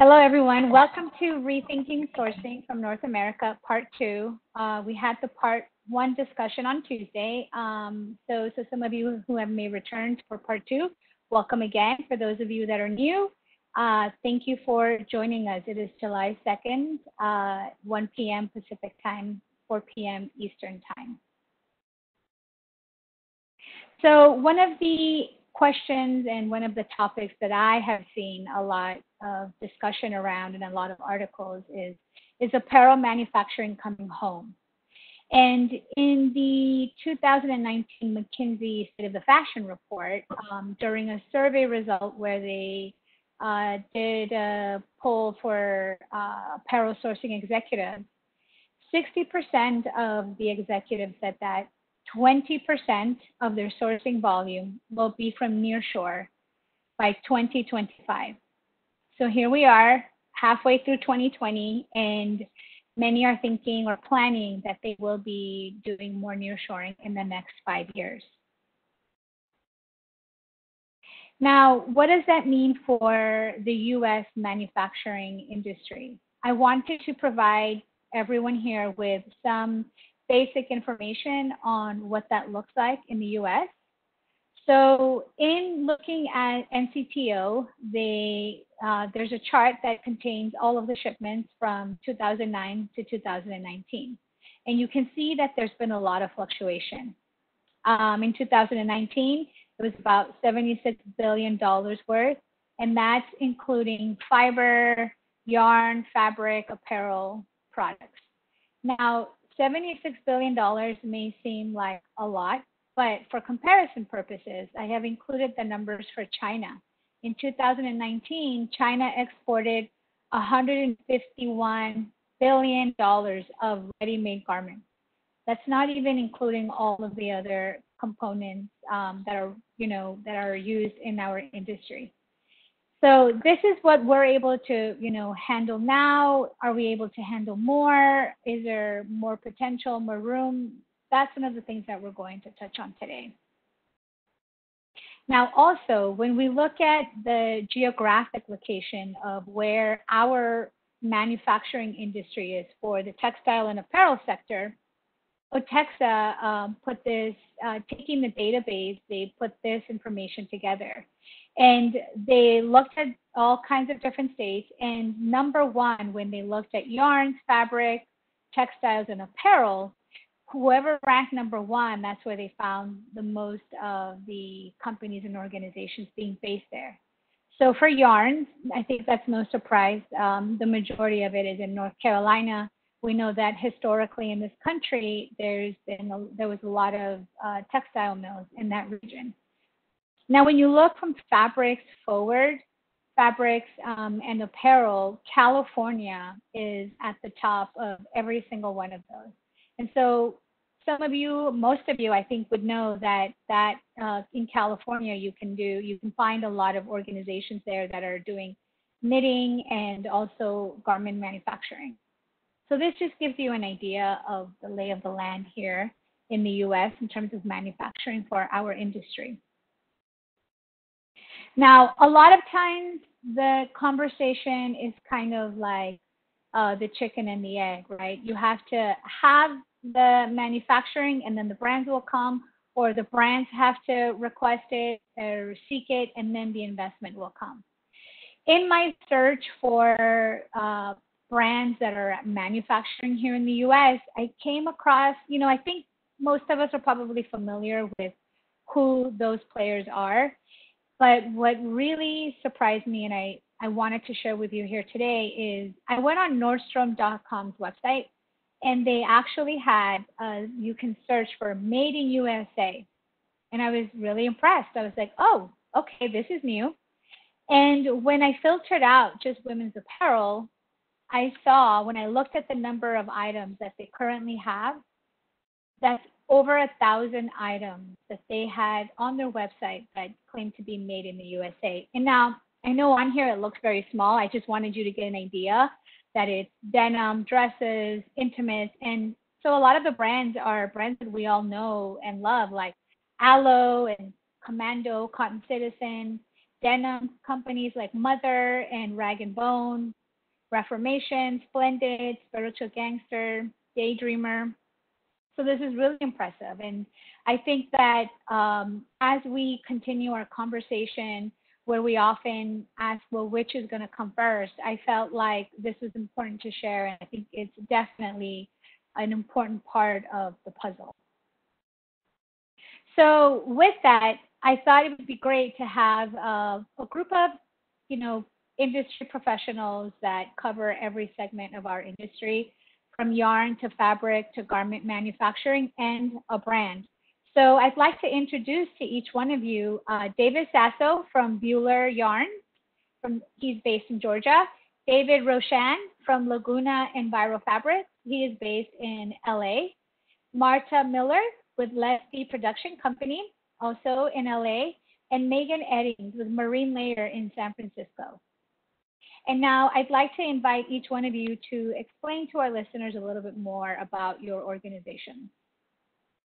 Hello, everyone. Welcome to Rethinking Sourcing from North America, Part 2. Uh, we had the Part 1 discussion on Tuesday. Um, so, so some of you who have may returned for Part 2, welcome again. For those of you that are new, uh, thank you for joining us. It is July 2nd, uh, 1 p.m. Pacific Time, 4 p.m. Eastern Time. So one of the questions and one of the topics that I have seen a lot of discussion around and a lot of articles is is apparel manufacturing coming home? And in the 2019 McKinsey State of the Fashion report, um, during a survey result where they uh, did a poll for uh, apparel sourcing executives, 60% of the executives said that 20% of their sourcing volume will be from nearshore by 2025. So here we are, halfway through 2020, and many are thinking or planning that they will be doing more nearshoring in the next five years. Now, what does that mean for the US manufacturing industry? I wanted to provide everyone here with some basic information on what that looks like in the US. So in looking at NCTO, they, uh, there's a chart that contains all of the shipments from 2009 to 2019. And you can see that there's been a lot of fluctuation. Um, in 2019, it was about $76 billion worth, and that's including fiber, yarn, fabric, apparel products. Now, $76 billion may seem like a lot, but for comparison purposes, I have included the numbers for China. In 2019, China exported $151 billion of ready-made garments. That's not even including all of the other components um, that are, you know, that are used in our industry. So this is what we're able to, you know, handle now. Are we able to handle more? Is there more potential, more room? That's one of the things that we're going to touch on today. Now, also, when we look at the geographic location of where our manufacturing industry is for the textile and apparel sector, OTEXA um, put this, uh, taking the database, they put this information together. And they looked at all kinds of different states. And number one, when they looked at yarns, fabric, textiles, and apparel, whoever ranked number one, that's where they found the most of the companies and organizations being based there. So for yarns, I think that's no surprise. Um, the majority of it is in North Carolina. We know that historically in this country, there's been a, there was a lot of uh, textile mills in that region. Now, when you look from fabrics forward, fabrics um, and apparel, California is at the top of every single one of those. And so some of you, most of you, I think, would know that that uh, in California you can do, you can find a lot of organizations there that are doing knitting and also garment manufacturing. So this just gives you an idea of the lay of the land here in the U.S. in terms of manufacturing for our industry. Now, a lot of times the conversation is kind of like uh, the chicken and the egg, right? You have to have the manufacturing and then the brands will come, or the brands have to request it or seek it, and then the investment will come. In my search for uh, brands that are manufacturing here in the US, I came across, you know, I think most of us are probably familiar with who those players are. But what really surprised me and I, I wanted to share with you here today is I went on Nordstrom.com's website and they actually had, uh, you can search for Made in USA. And I was really impressed. I was like, oh, okay, this is new. And when I filtered out just women's apparel, I saw when I looked at the number of items that they currently have, that's over a thousand items that they had on their website that claimed to be made in the USA. And now I know on here it looks very small. I just wanted you to get an idea that it's denim, dresses, intimates, and so a lot of the brands are brands that we all know and love, like Alo and Commando, Cotton Citizen. denim companies like Mother and Rag and Bone, Reformation, Splendid, Spiritual Gangster, Daydreamer. So this is really impressive. And I think that um, as we continue our conversation, where we often ask, well, which is going to come first, I felt like this was important to share. And I think it's definitely an important part of the puzzle. So with that, I thought it would be great to have uh, a group of, you know, industry professionals that cover every segment of our industry, from yarn to fabric to garment manufacturing and a brand. So I'd like to introduce to each one of you uh, David Sasso from Buhler Yarn. From, he's based in Georgia. David Roshan from Laguna Enviro Fabrics. He is based in LA. Marta Miller with Lefty Production Company, also in LA. And Megan Eddings with Marine Layer in San Francisco. And now I'd like to invite each one of you to explain to our listeners a little bit more about your organization.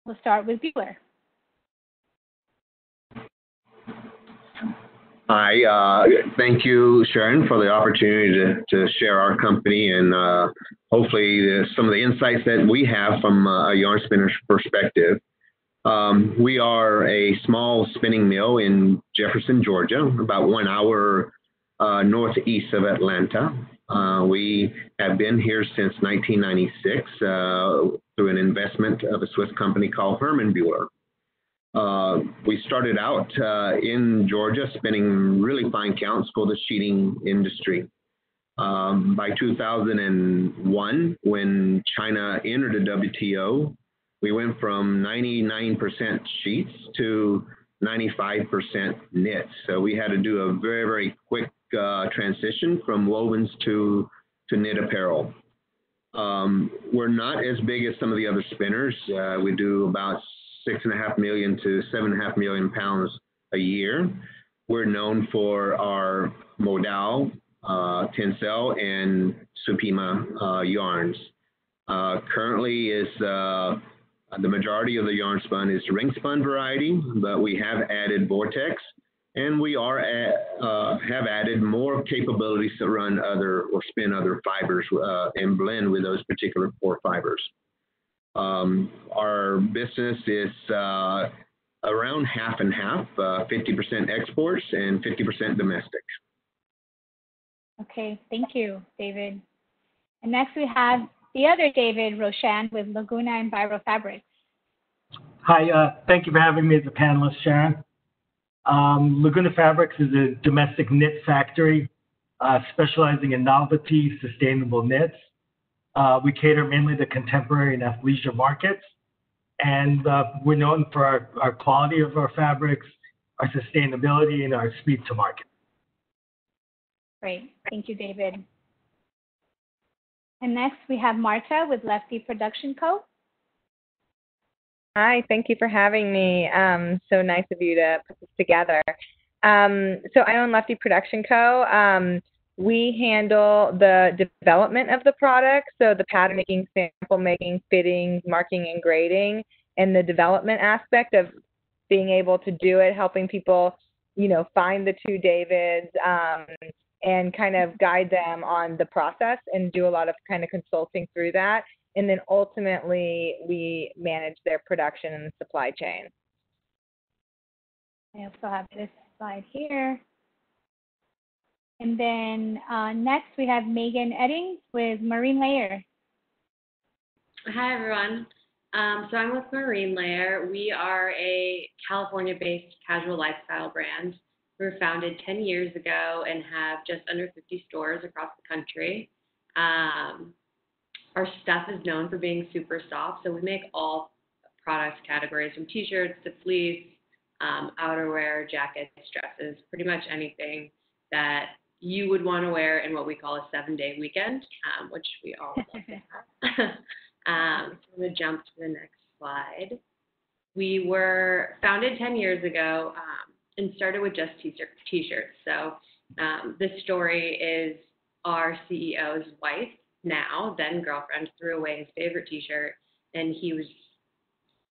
We'll start with Buhler. Hi, uh, thank you, Sharon, for the opportunity to, to share our company and uh, hopefully some of the insights that we have from uh, a yarn spinner's perspective. Um, we are a small spinning mill in Jefferson, Georgia, about one hour uh, northeast of Atlanta. Uh, we have been here since 1996 uh, through an investment of a Swiss company called Herman Buhler. Uh, we started out uh, in Georgia spinning really fine counts for the sheeting industry. Um, by 2001, when China entered the WTO, we went from 99% sheets to 95% knits. So we had to do a very, very quick uh, transition from wovens to, to knit apparel. Um, we're not as big as some of the other spinners. Uh, we do about six and a half million to seven and a half million pounds a year. We're known for our modal, uh, tencel, and supima uh, yarns. Uh, currently, is uh, the majority of the yarn spun is ring spun variety, but we have added vortex, and we are at, uh, have added more capabilities to run other or spin other fibers uh, and blend with those particular core fibers. Um, our business is uh, around half and half, uh, 50% exports and 50% domestic. Okay, thank you, David. And next we have the other David Roshan with Laguna Enviro Fabrics. Hi, uh, thank you for having me as a panelist, Sharon. Um, Laguna Fabrics is a domestic knit factory uh, specializing in novelty, sustainable knits. Uh, we cater mainly to contemporary and athleisure markets. And uh, we're known for our, our quality of our fabrics, our sustainability, and our speed to market. Great. Thank you, David. And next we have Marta with Lefty Production Co. Hi, thank you for having me. Um, so nice of you to put this together. Um, so I own Lefty Production Co. Um, we handle the development of the product, so the pattern making, sample making, fitting, marking, and grading, and the development aspect of being able to do it, helping people, you know, find the two Davids um, and kind of guide them on the process and do a lot of kind of consulting through that. And then ultimately, we manage their production and the supply chain. I also have this slide here. And then uh, next we have Megan Eddings with Marine Layer. Hi, everyone. Um, so I'm with Marine Layer. We are a California-based casual lifestyle brand. We were founded 10 years ago and have just under 50 stores across the country. Um, our stuff is known for being super soft, so we make all product categories from t-shirts to fleece, um, outerwear, jackets, dresses, pretty much anything that you would want to wear in what we call a seven day weekend, um, which we all love to have. um, so I'm going to jump to the next slide. We were founded 10 years ago um, and started with just t shirts. So um, this story is our CEO's wife now, then girlfriend, threw away his favorite t shirt and he was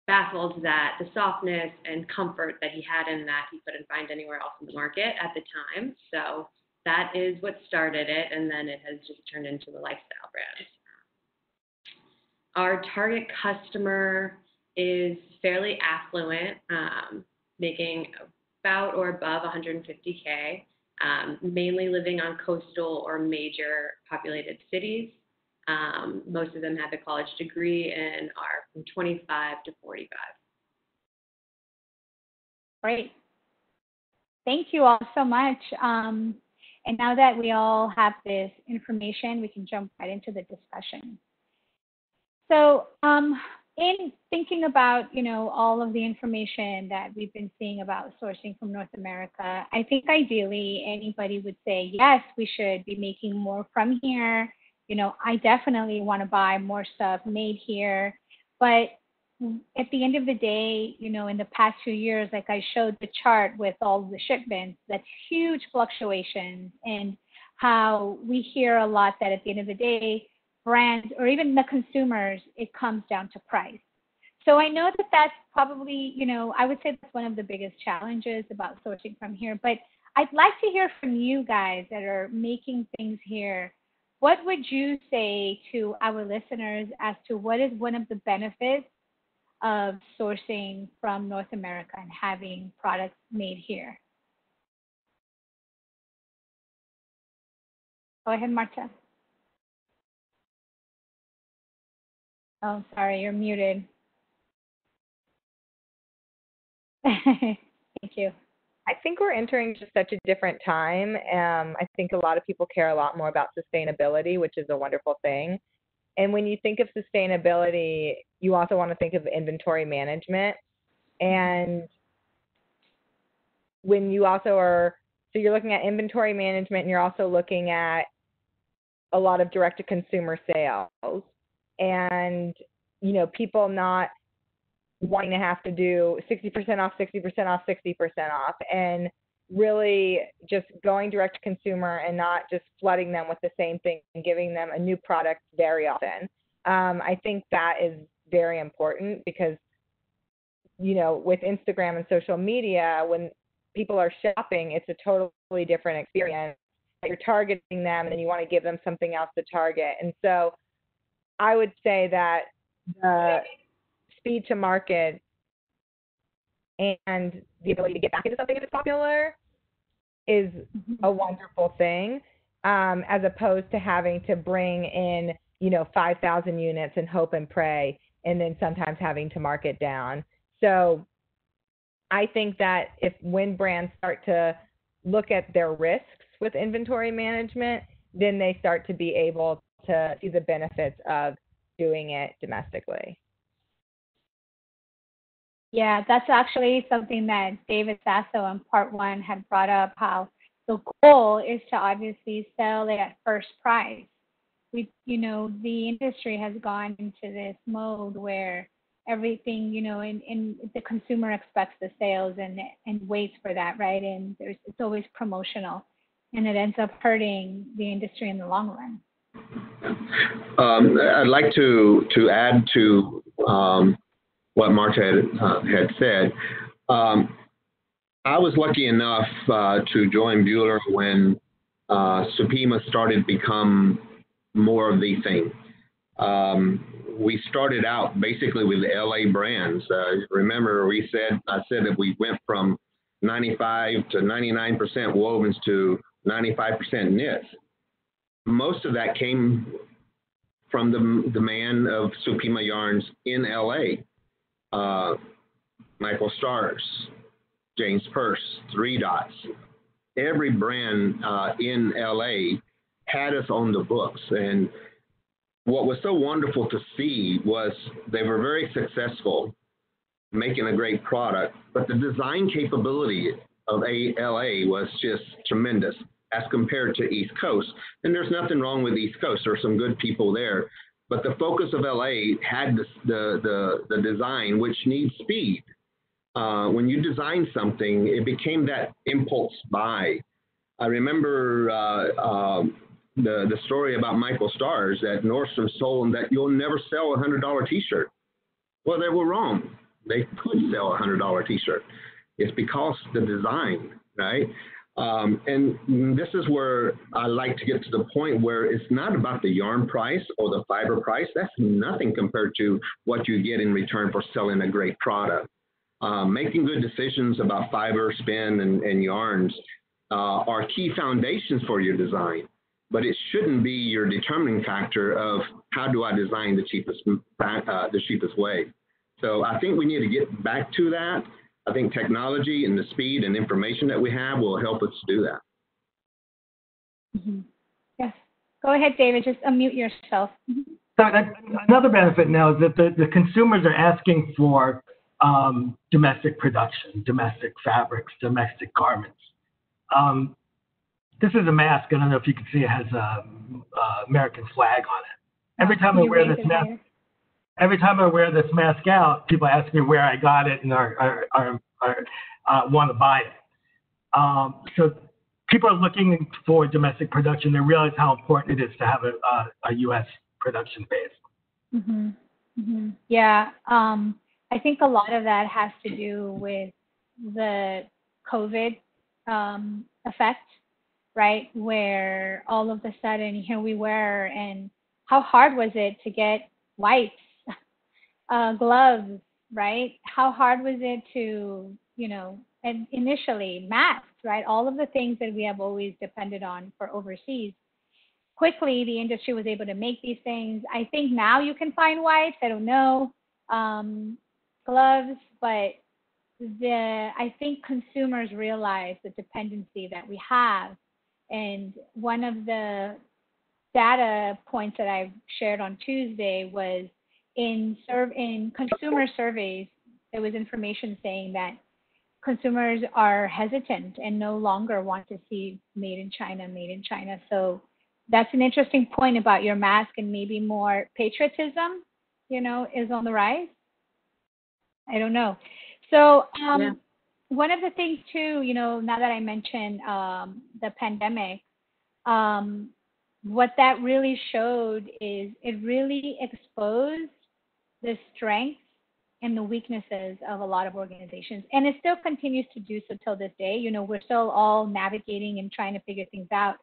baffled that the softness and comfort that he had in that he couldn't find anywhere else in the market at the time. So that is what started it, and then it has just turned into a lifestyle brand. Our target customer is fairly affluent, um, making about or above 150K, um, mainly living on coastal or major populated cities. Um, most of them have a college degree and are from 25 to 45. Great. Thank you all so much. Um, and now that we all have this information, we can jump right into the discussion. So um, in thinking about, you know, all of the information that we've been seeing about sourcing from North America, I think ideally anybody would say, yes, we should be making more from here. You know, I definitely want to buy more stuff made here. But at the end of the day, you know, in the past few years, like I showed the chart with all the shipments, that's huge fluctuations and how we hear a lot that at the end of the day, brands or even the consumers, it comes down to price. So I know that that's probably, you know, I would say that's one of the biggest challenges about sourcing from here. But I'd like to hear from you guys that are making things here. What would you say to our listeners as to what is one of the benefits of sourcing from North America and having products made here? Go ahead, Marta. Oh, sorry, you're muted. Thank you. I think we're entering just such a different time. Um, I think a lot of people care a lot more about sustainability, which is a wonderful thing. And when you think of sustainability, you also want to think of inventory management. And when you also are, so you're looking at inventory management and you're also looking at a lot of direct to consumer sales and you know people not wanting to have to do 60% off 60% off 60% off and really just going direct to consumer and not just flooding them with the same thing and giving them a new product very often. Um, i think that is very important because you know with instagram and social media when people are shopping it's a totally different experience. You're targeting them and then you want to give them something else to target. And so I would say that the speed to market and the ability to get back into something if it's popular is Mm-hmm. a wonderful thing, um, as opposed to having to bring in, you know, 5,000 units and hope and pray, and then sometimes having to market down. So I think that if when brands start to look at their risks with inventory management, then they start to be able to see the benefits of doing it domestically. Yeah, that's actually something that David Sasso in part one had brought up how the goal is to obviously sell it at first price. We, you know, the industry has gone into this mode where everything, you know, and, and the consumer expects the sales and and waits for that, right? And there's it's always promotional, and it ends up hurting the industry in the long run. Um, I'd like to to add to um, what Marta had, uh, had said. Um, I was lucky enough uh, to join Buhler when uh, Supima started to become more of the thing. Um, we started out basically with LA brands. Uh, remember, we said I said that we went from 95 to 99% wovens to 95% knits most of that came from the demand of Supima yarns in LA. Uh, Michael Stars, James Perse, Three Dots. Every brand uh, in LA had us on the books. And what was so wonderful to see was they were very successful making a great product, but the design capability of LA was just tremendous as compared to East Coast. And there's nothing wrong with East Coast. There are some good people there. But the focus of LA had the, the, the design, which needs speed. Uh, when you design something, it became that impulse buy. I remember uh, uh, the, the story about Michael Stars that Nordstrom sold him that you'll never sell a $100 t shirt. Well, they were wrong. they could sell a hundred dollar T-shirt. It's because the design, right? Um, and this is where I like to get to the point where it's not about the yarn price or the fiber price. That's nothing compared to what you get in return for selling a great product. Um, making good decisions about fiber, spin, and, and yarns uh, are key foundations for your design, but it shouldn't be your determining factor of how do I design the cheapest uh, the cheapest way. So I think we need to get back to that. I think technology and the speed and information that we have will help us do that. Mm-hmm. Yes. Go ahead, David. Just unmute yourself. Mm-hmm. So another benefit now is that the, the consumers are asking for um, domestic production, domestic fabrics, domestic garments. Um, this is a mask. I don't know if you can see it has a, a American flag on it. Every time I wear this mask, every time I wear this mask out, people ask me where I got it and are, are, are, uh, want to buy it. Um, so people are looking for domestic production. They realize how important it is to have a, a, a U.S. production base. Mm-hmm. Mm-hmm. Yeah, um, I think a lot of that has to do with the COVID um, effect, right? Where all of a sudden here we were, and how hard was it to get wipes uh, gloves, right? How hard was it to, you know, and initially masks, right? All of the things that we have always depended on for overseas. Quickly, the industry was able to make these things. I think now you can find wipes. I don't know um, gloves, but the I think consumers realize the dependency that we have, and one of the data points that I shared on Tuesday was in serve in consumer surveys, there was information saying that consumers are hesitant and no longer want to see made in China, made in China. So that's an interesting point about your mask and maybe more patriotism, you know, is on the rise. I don't know. So um, yeah. one of the things too, you know, now that I mentioned um, the pandemic, um, what that really showed is it really exposed the strengths and the weaknesses of a lot of organizations. And it still continues to do so till this day. You know, we're still all navigating and trying to figure things out.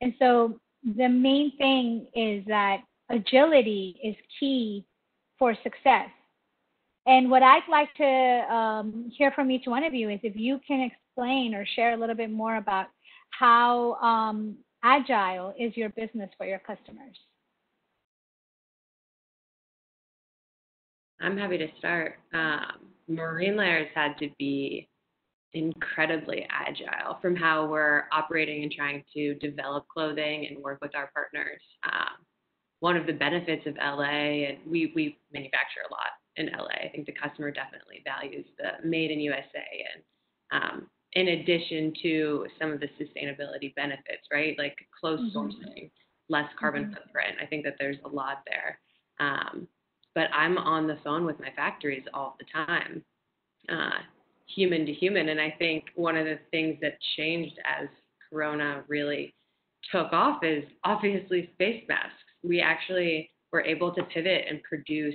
And so the main thing is that agility is key for success. And what I'd like to um, hear from each one of you is if you can explain or share a little bit more about how um, agile is your business for your customers. I'm happy to start. Um, Marine Layers had to be incredibly agile from how we're operating and trying to develop clothing and work with our partners. Um, one of the benefits of LA, and we, we manufacture a lot in LA. I think the customer definitely values the made in USA. And um, in addition to some of the sustainability benefits, right? Like close mm-hmm. sourcing, less carbon mm-hmm. footprint. I think that there's a lot there. Um, but I'm on the phone with my factories all the time, uh, human to human. And I think one of the things that changed as Corona really took off is obviously face masks. We actually were able to pivot and produce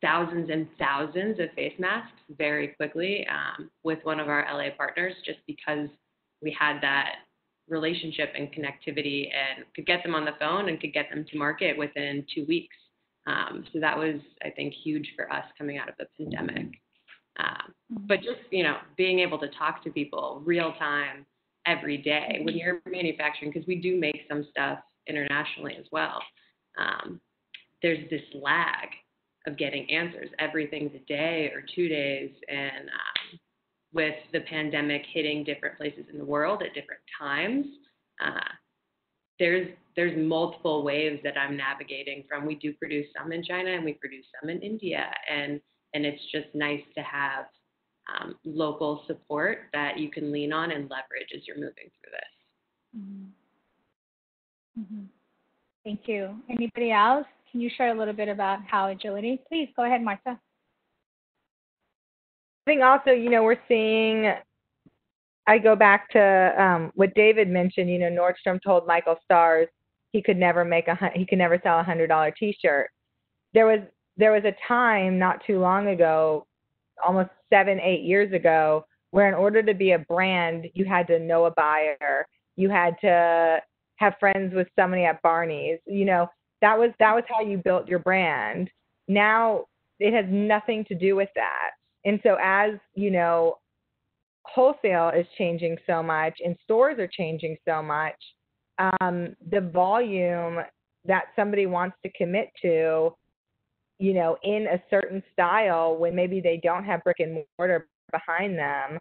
thousands and thousands of face masks very quickly um, with one of our LA partners just because we had that relationship and connectivity and could get them on the phone and could get them to market within two weeks. Um, so that was, I think, huge for us coming out of the pandemic. Um, but just you know, being able to talk to people real time every day when you're manufacturing, because we do make some stuff internationally as well. Um, there's this lag of getting answers. Everything's a day or two days, and um, with the pandemic hitting different places in the world at different times, uh, there's there's multiple waves that I'm navigating from. We do produce some in China and we produce some in India, and and it's just nice to have um, local support that you can lean on and leverage as you're moving through this. Mm-hmm. Mm-hmm. Thank you. Anybody else? Can you share a little bit about how agility? Please go ahead, Marta. I think also, you know, we're seeing I go back to um, what David mentioned. You know, Nordstrom told Michael Stars he could never make a he could never sell a hundred dollar T-shirt. There was there was a time not too long ago almost seven, eight years ago, where in order to be a brand, you had to know a buyer, you had to have friends with somebody at Barney's. You know, that was that was how you built your brand. Now it has nothing to do with that. And so as, you know, wholesale is changing so much and stores are changing so much, um, the volume that somebody wants to commit to, you know, in a certain style when maybe they don't have brick and mortar behind them,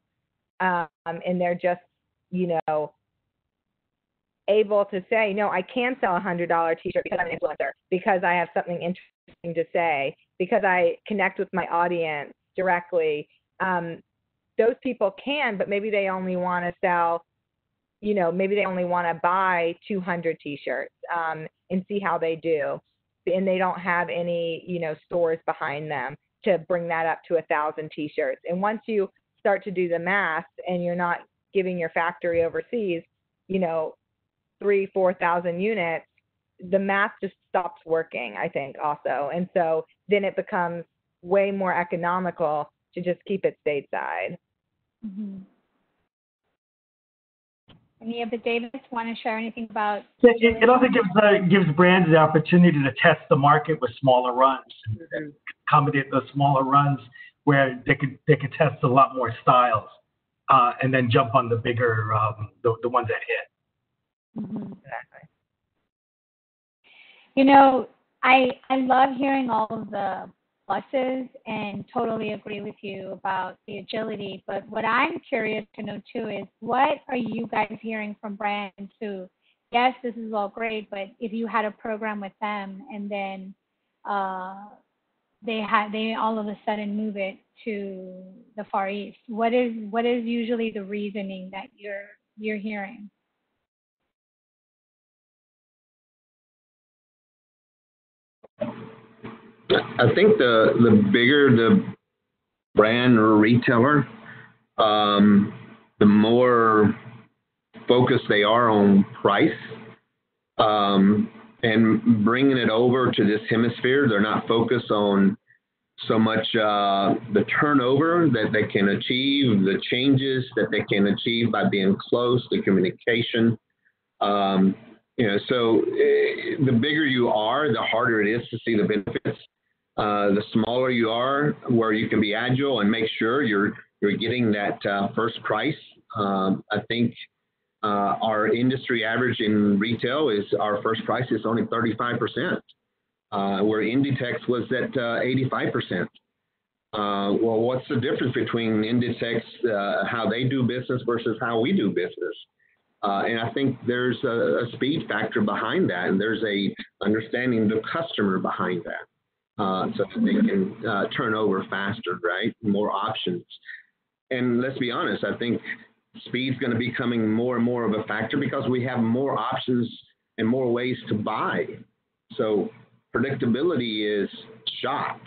um, and they're just, you know, able to say, no, I can sell a hundred dollar T-shirt because I'm an influencer, because I have something interesting to say, because I connect with my audience directly. Um, those people can, but maybe they only want to sell, you know, maybe they only want to buy 200 T-shirts um, and see how they do, and they don't have any, you know, stores behind them to bring that up to a thousand T-shirts. And once you start to do the math, and you're not giving your factory overseas, you know, three, four thousand units, the math just stops working. I think also, and so then it becomes way more economical to just keep it stateside. Mm-hmm. Any of the Davids want to share anything about? It, it also gives uh, gives brands the opportunity to test the market with smaller runs, and accommodate those smaller runs where they could they could test a lot more styles, uh, and then jump on the bigger um, the the ones that hit. Mhm. Exactly. You know, I I love hearing all of the pluses and totally agree with you about the agility. But what I'm curious to know too is what are you guys hearing from brands who, yes, this is all great, but if you had a program with them and then uh, they had they all of a sudden move it to the Far East, what is what is usually the reasoning that you're you're hearing? I think the the bigger the brand or retailer, um, the more focused they are on price um, and bringing it over to this hemisphere. They're not focused on so much uh, the turnover that they can achieve, the changes that they can achieve by being close, the communication. Um, you know, so uh, the bigger you are, the harder it is to see the benefits. Uh, the smaller you are, where you can be agile and make sure you're you're getting that uh, first price. Um, I think uh, our industry average in retail is our first price is only 35 percent, uh, where Inditex was at 85 percent. well, what's the difference between Inditex, how they do business versus how we do business? Uh, and I think there's a, a, speed factor behind that, and there's a understanding the customer behind that, uh, so that they can uh, turn over faster, right? More options. And let's be honest, I think speed's going to be becoming more and more of a factor because we have more options and more ways to buy. So predictability is shot.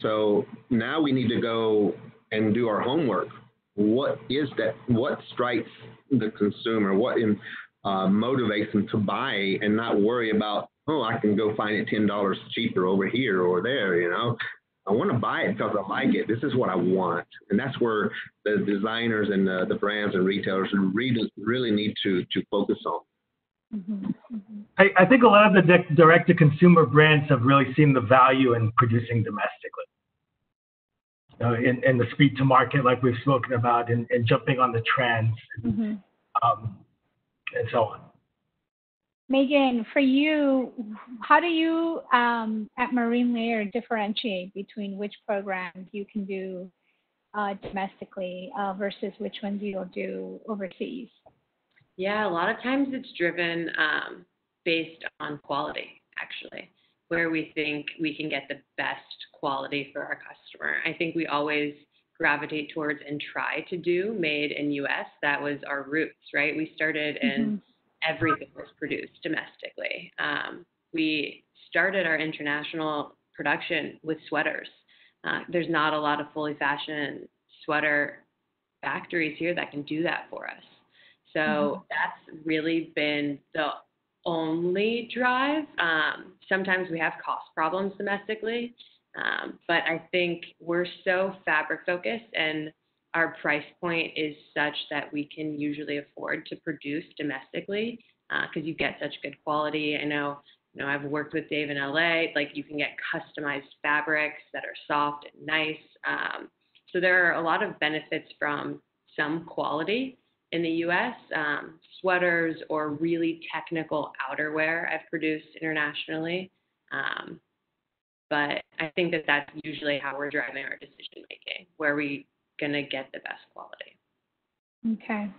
So now we need to go and do our homework what is that? What strikes the consumer? What in, uh, motivates them to buy and not worry about, oh, I can go find it ten dollars cheaper over here or there. You know, I want to buy it because I like it. This is what I want, and that's where the designers and the, the brands and retailers really really need to to focus on. Mm-hmm. Mm-hmm. I, I, think a lot of the direct to consumer brands have really seen the value in producing domestically uh, in, in the speed to market, like we've spoken about, and, and jumping on the trends, Mm-hmm. um, and so on. Megan, for you, how do you um, at Marine Layer differentiate between which programs you can do uh, domestically uh, versus which ones you'll do overseas? Yeah, a lot of times it's driven um, based on quality, actually, where we think we can get the best quality for our customer. I think we always gravitate towards and try to do made in US. That was our roots, right? We started in mm-hmm. Everything was produced domestically. Um, we started our international production with sweaters. Uh, there's not a lot of fully fashioned sweater factories here that can do that for us. So mm-hmm. that's really been the only drive. Um, sometimes we have cost problems domestically, Um, but I think we're so fabric focused and our price point is such that we can usually afford to produce domestically because uh, you get such good quality. I know, you know, I've worked with Dave in LA. Like you can get customized fabrics that are soft and nice. Um, so there are a lot of benefits from some quality in the U.S. Um, sweaters or really technical outerwear I've produced internationally. Um, but I think that that's usually how we're driving our decision making, where we going to get the best quality. Okay.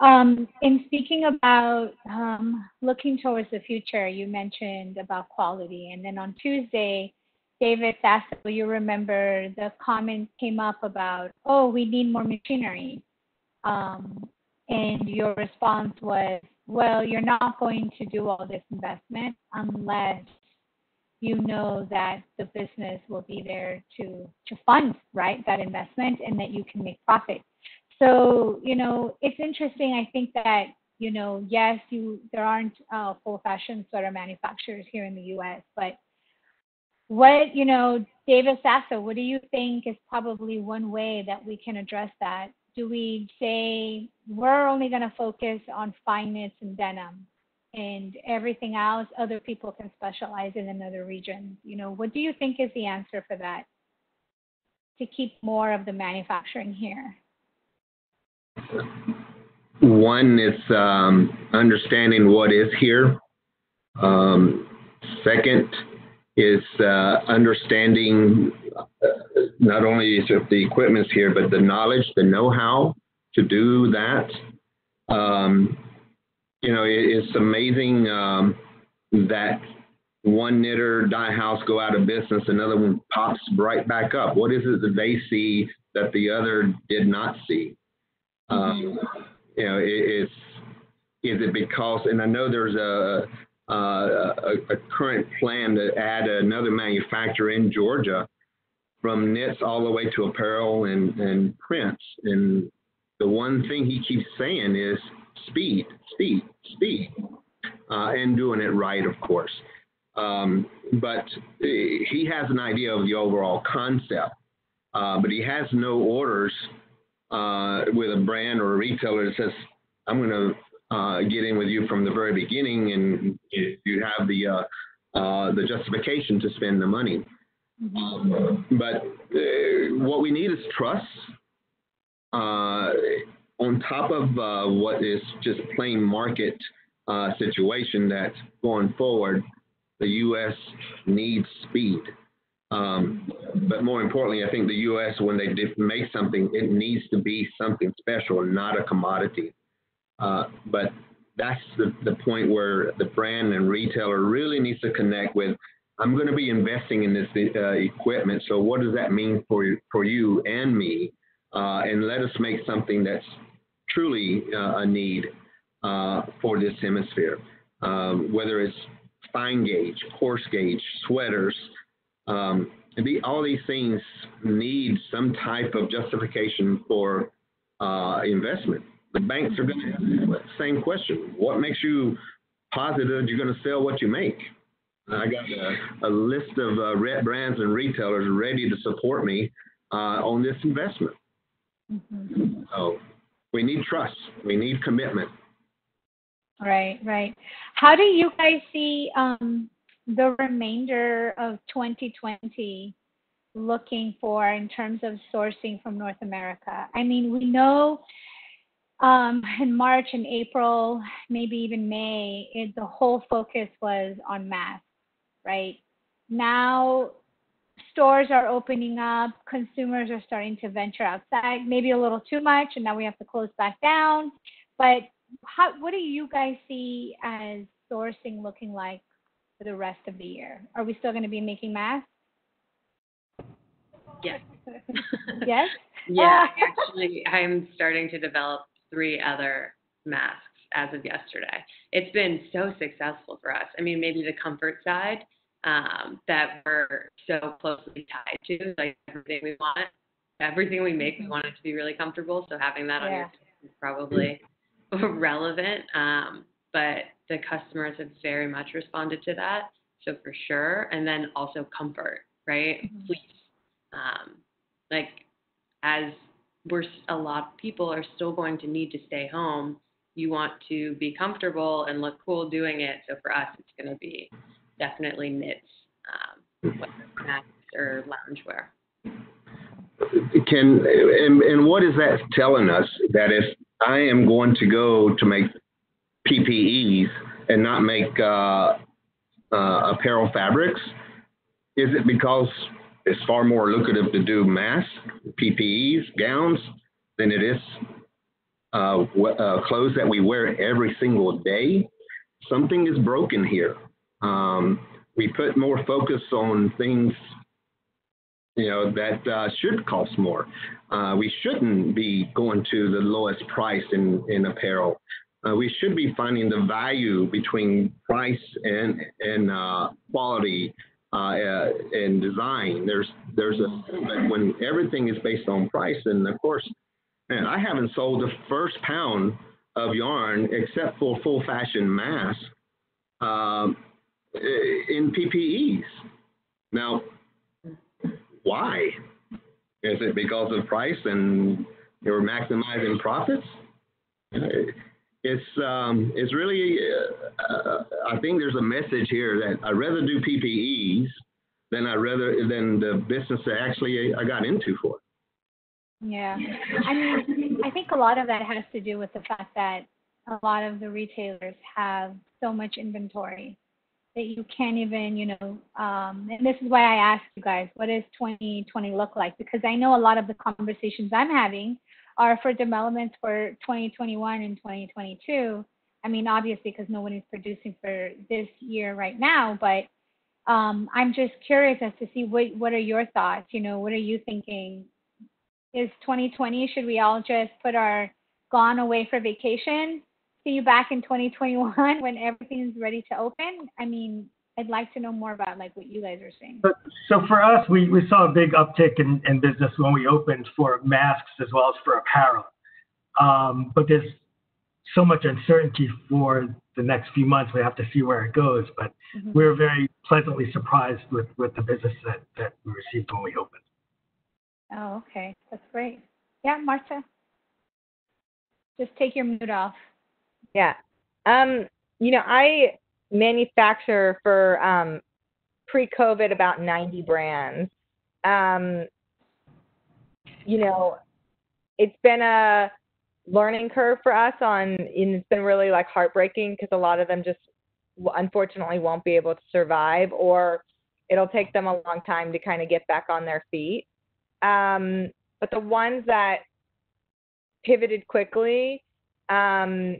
Um, in speaking about um, looking towards the future, you mentioned about quality, and then on Tuesday, David Sasso, you remember the comment came up about, oh, we need more machinery, um, and your response was, well, you're not going to do all this investment unless you know that the business will be there to to fund right that investment and that you can make profit. So you know it's interesting. I think that you know yes you there aren't uh, full fashion sweater manufacturers here in the us but what you know david sasso what do you think is probably one way that we can address that? Do we say we're only going to focus on fine knits and denim and everything else other people can specialize in another region. You know what do you think is the answer for that? To keep more of the manufacturing here? One is um, understanding what is here. Um, second is uh, understanding uh, not only the equipment's here but the knowledge the know-how to do that. Um, you know, it's amazing um, that one knitter dye house go out of business, another one pops right back up. What is it that they see that the other did not see? Um, you know, it, it's is it because, and I know there's a, a, a current plan to add another manufacturer in Georgia from knits all the way to apparel and, and prints. And the one thing he keeps saying is speed, speed, speed, uh, and doing it right, of course. Um, but he has an idea of the overall concept, uh, but he has no orders uh, with a brand or a retailer that says, I'm going to uh, get in with you from the very beginning, and you have the uh, uh, the justification to spend the money. Mm-hmm. Um, but what we need is trust on top of uh, what is just plain market uh, situation that going forward, the U.S. needs speed. Um, but more importantly, I think the U.S. when they make something, it needs to be something special, not a commodity. Uh, but that's the, the point where the brand and retailer really needs to connect with. I'm going to be investing in this uh, equipment, so what does that mean for for you and me? Uh, and let us make something that's truly uh, a need uh, for this hemisphere, um, whether it's fine gauge, coarse gauge, sweaters. Um, the, all these things need some type of justification for uh, investment. The banks are going to ask the same question. What makes you positive you're going to sell what you make? I got a, a list of uh, brands and retailers ready to support me uh, on this investment. Mm-hmm. So we need trust. We need commitment. Right, right. How do you guys see um, the remainder of 2020 looking for in terms of sourcing from North America? I mean, we know um, in March and April, maybe even May, it, the whole focus was on masks, right? Now stores are opening up, consumers are starting to venture outside, maybe a little too much, and now we have to close back down. But how, what do you guys see as sourcing looking like for the rest of the year? Are we still going to be making masks? Yes. yes? yeah, actually, I'm starting to develop three other masks as of yesterday. It's been so successful for us. I mean, maybe the comfort side um, that we're so closely tied to. Like everything we want, everything we make, we mm-hmm. want it to be really comfortable. So having that on your is probably relevant. Um, but the customers have very much responded to that. So for sure. And then also comfort. right? Mhm. Fleece. Um, like as we're a lot of people are still going to need to stay home. You want to be comfortable and look cool doing it. So for us, it's going to be definitely knits, um, or loungewear. Can and, and what is that telling us? That if I am going to go to make PPEs and not make uh, uh, apparel fabrics, is it because it's far more lucrative to do masks, PPEs, gowns than it is uh, uh, clothes that we wear every single day? Something is broken here. Um, we put more focus on things you know, that uh, should cost more. Uh, we shouldn't be going to the lowest price in, in apparel. Uh, we should be finding the value between price and, and uh, quality uh, uh, and design. There's, there's a, when everything is based on price, and of course, man, I haven't sold the first pound of yarn except for full fashion masks um, in PPEs. Now, why? Is it because of price and they were maximizing profits? It's um, it's really uh, uh, I think there's a message here that I'd rather do PPEs than I rather than the business that actually I got into for. Yeah. I mean, I think a lot of that has to do with the fact that a lot of the retailers have so much inventory that you can't even, you know, um, and this is why I asked you guys, what does 2020 look like? Because I know a lot of the conversations I'm having are for developments for 2021 and 2022. I mean, obviously, because no one is producing for this year right now, but um, I'm just curious as to see what what are your thoughts? You know, what are you thinking? Is 2020? Should we all just put our gone away for vacation? See you back in 2021 when everything's ready to open. I mean, I'd like to know more about like what you guys are seeing. But, so for us, we, we saw a big uptick in, in business when we opened for masks as well as for apparel. Um, but there's so much uncertainty for the next few months. We have to see where it goes. But Mhm. we were very pleasantly surprised with, with the business that, that we received when we opened. Oh, okay, that's great. Yeah, Marta. Just take your mute off. Yeah. Um, you know, I manufacture for um, pre-COVID about 90 brands. Um, you know, it's been a learning curve for us on, and it's been really like heartbreaking because a lot of them just unfortunately won't be able to survive or it'll take them a long time to kind of get back on their feet. Um, but the ones that pivoted quickly um,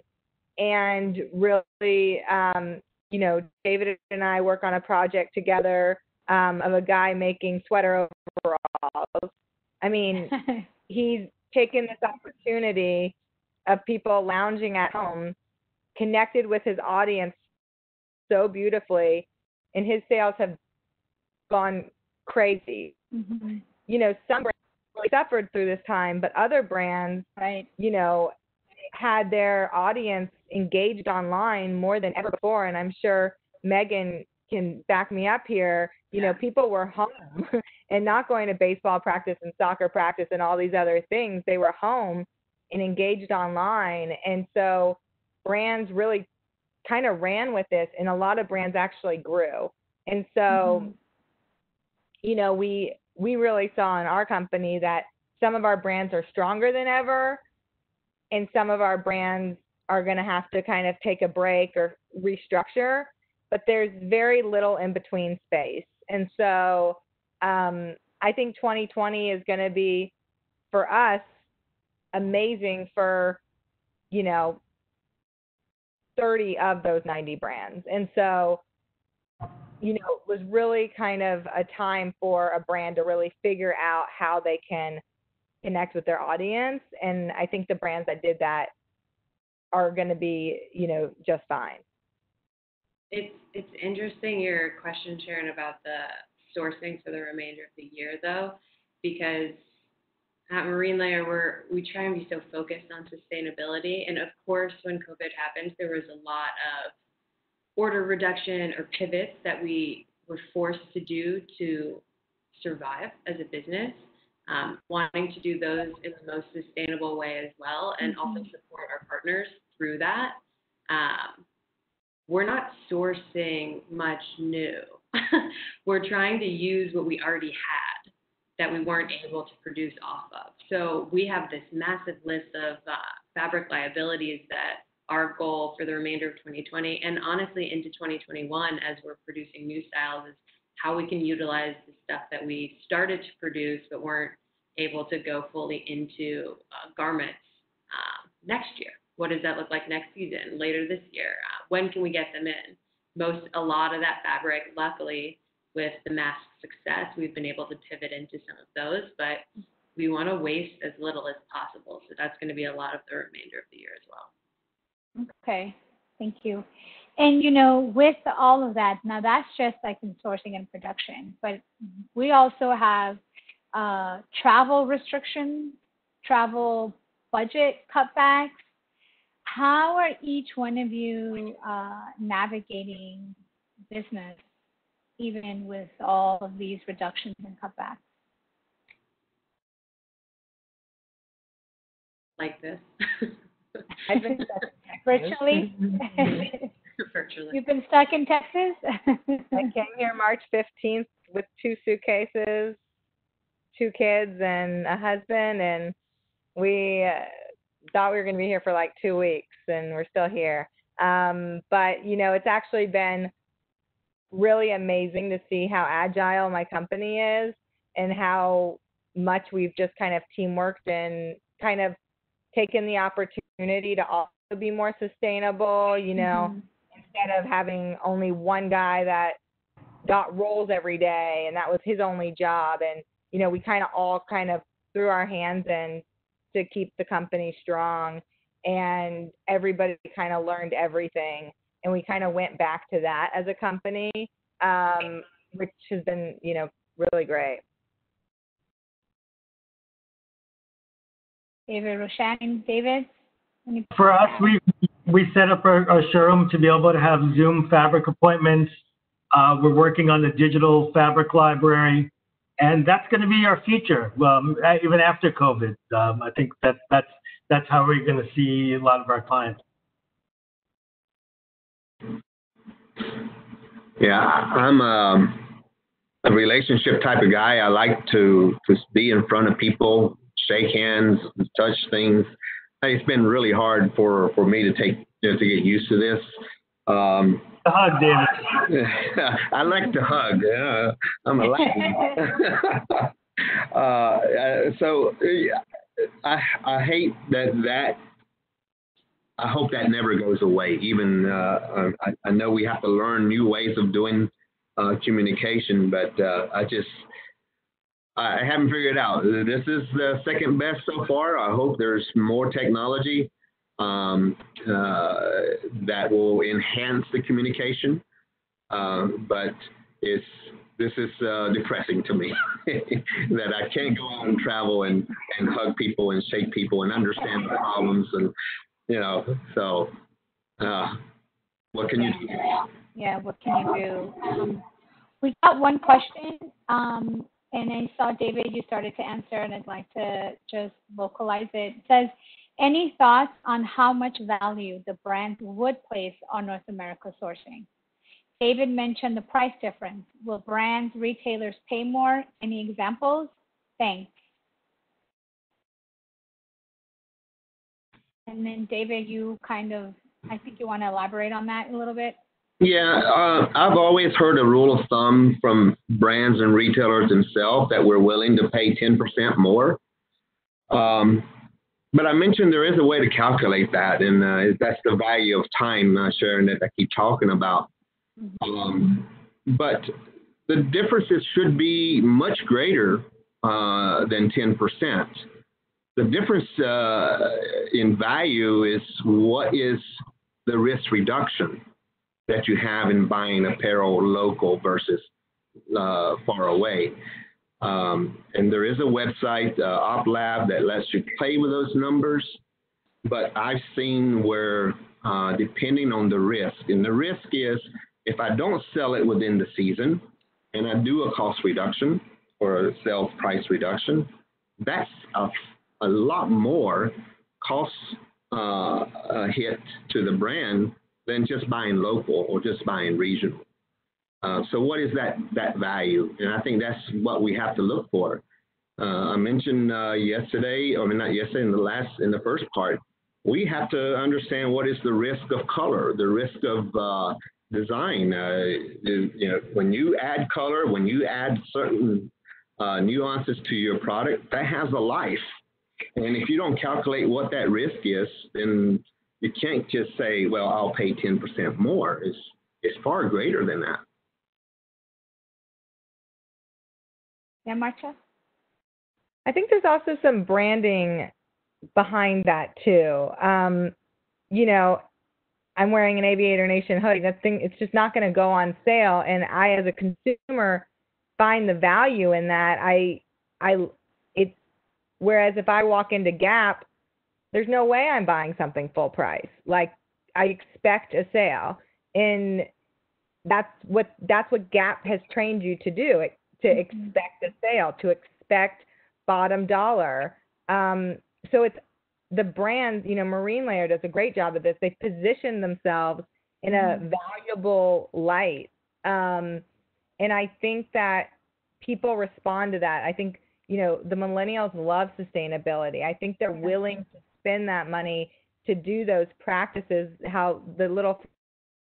and really, um, you know, David and I work on a project together um, of a guy making sweater overalls. I mean, he's taken this opportunity of people lounging at home, connected with his audience so beautifully, and his sales have gone crazy. Mhm. You know, some brands really suffered through this time, but other brands Right. you know, had their audience engaged online more than ever before. And I'm sure Megan can back me up here. You know, people were home and not going to baseball practice and soccer practice and all these other things. They were home and engaged online. And so brands really kind of ran with this, and a lot of brands actually grew. And so, Mhm. you know, we we really saw in our company that some of our brands are stronger than ever and some of our brands are going to have to kind of take a break or restructure but there's very little in between space and so um, i think 2020 is going to be for us amazing for you know 30 of those 90 brands and so you know, it was really kind of a time for a brand to really figure out how they can connect with their audience. And I think the brands that did that are going to be, you know, just fine. It's it's interesting your question, Sharon, about the sourcing for the remainder of the year, though, because at Marine Layer we're we try and be so focused on sustainability, and of course, when COVID happened, there was a lot of order reduction or pivots that we were forced to do to survive as a business, um, wanting to do those in the most sustainable way as well, and also support our partners through that. Um, we're not sourcing much new. we're trying to use what we already had that we weren't able to produce off of. So we have this massive list of uh, fabric liabilities that our goal for the remainder of 2020 and honestly into 2021 as we're producing new styles is how we can utilize the stuff that we started to produce but weren't able to go fully into uh, garments um, next year. What does that look like next season, later this year? Uh, when can we get them in? Most, a lot of that fabric, luckily, with the mask success, we've been able to pivot into some of those, but we want to waste as little as possible. So that's going to be a lot of the remainder of the year as well. Okay, thank you. And you know, with all of that, now that's just like in sourcing and production, but we also have uh, travel restrictions, travel budget cutbacks. How are each one of you uh, navigating business, even with all of these reductions and cutbacks? Like this. Virtually? Virtually. You've been stuck in Texas? I came here March 15th with two suitcases, two kids, and a husband, and we uh, thought we were going to be here for like two weeks, and we're still here. Um, but you know, it's actually been really amazing to see how agile my company is and how much we've just kind of teamworked and kind of taken the opportunity to also be more sustainable. You know. Mhm. Instead of having only one guy that got rolls every day and that was his only job and you know we kind of all kind of threw our hands in to keep the company strong and everybody kind of learned everything and we kind of went back to that as a company um, which has been you know really great David Roshan, David? For us, we, we set up our, our showroom to be able to have Zoom fabric appointments. Uh, we're working on the digital fabric library, and that's going to be our future, um, even after COVID. Um, I think that that's that's how we're going to see a lot of our clients. Yeah, I'm um, a relationship type of guy. I like to to be in front of people, shake hands, touch things. It's been really hard for for me to take you know, to get used to this. Um, The hug, David. I like to hug. Uh, I'm a Latin. uh, uh, so I I hate that that. I hope that never goes away. Even uh, I, I know we have to learn new ways of doing uh, communication, but uh, I just I haven't figured it out. This is the second best so far. I hope there's more technology um, uh, that will enhance the communication. Um, but it's this is uh, depressing to me that I can't go out and travel and, and hug people and shake people and understand the problems and you know so uh, what can you do? Yeah, what can you do? Um, we got one question, um, and I saw David, you started to answer, and I'd like to just vocalize it. It says, any thoughts on how much value the brand would place on North America sourcing? David mentioned the price difference. Will brands, retailers pay more? Any examples? Thanks. And then David, you kind of, I think you want to elaborate on that a little bit. Yeah, uh, I've always heard a rule of thumb from brands and retailers themselves that we're willing to pay 10% more. Um, but I mentioned there is a way to calculate that, and uh, that's the value of time, uh, Sharon, that I keep talking about. Um, but the differences should be much greater uh, than 10%. The difference uh, in value is what is the risk reduction that you have in buying apparel local versus uh, far away. Um, and there is a website, uh, OpLab, that lets you play with those numbers. But I've seen where, uh, depending on the risk, and the risk is if I don't sell it within the season and I do a cost reduction, or a sales price reduction, that's a, a lot more cost uh, hit to the brand than just buying local or just buying regional. Uh, so what is that that value? And I think that's what we have to look for. Uh, I mentioned uh, yesterday, I mean not yesterday, in the last in the first part, we have to understand what is the risk of color, the risk of uh, design. Uh, you know, when you add color, when you add certain uh, nuances to your product, that has a life. And if you don't calculate what that risk is, then you can't just say, well, I'll pay 10% more. It's, it's far greater than that. Yeah, Marta? I think there's also some branding behind that too. Um, you know, I'm wearing an Aviator Nation hoodie. That thing, it's just not going to go on sale. And I, as a consumer, find the value in that. I, I, it's whereas if I walk into Gap, there's no way I'm buying something full price. Like I expect a sale, and that's what that's what Gap has trained you to do. To mm-hmm. expect a sale, to expect bottom dollar. Um, so it's the brands, you know, Marine Layer does a great job of this. They position themselves in a mm-hmm. valuable light. Um, and I think that people respond to that. I think, you know, the millennials love sustainability. I think they're willing to spend that money to do those practices, how the little